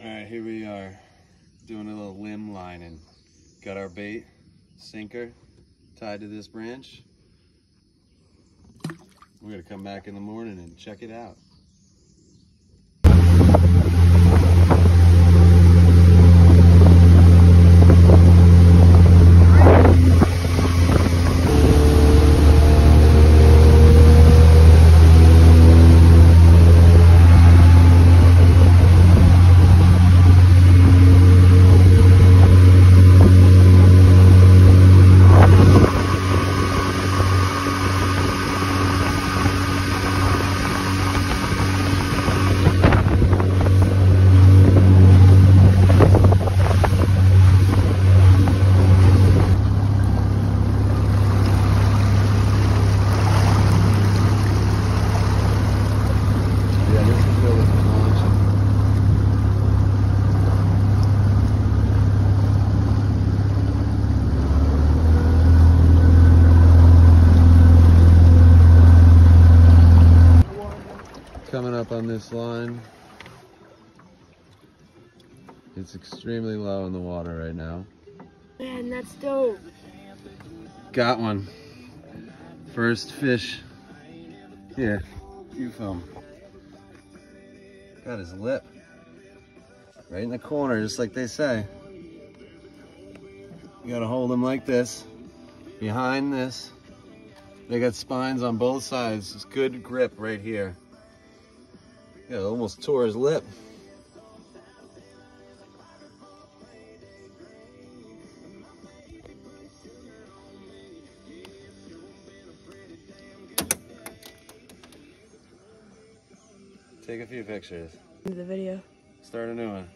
All right, here we are doing a little limb lining. Got our bait sinker tied to this branch. We're gonna come back in the morning and check it out. Yeah, this is where this was launching. Coming up on this line. It's extremely low in the water right now. Man, that's dope. Got one. First fish. Here, you film. Got his lip. Right in the corner, just like they say. You gotta hold him like this. Behind this. They got spines on both sides. It's good grip right here. Yeah, almost tore his lip. Take a few pictures. End The video. Start a new one.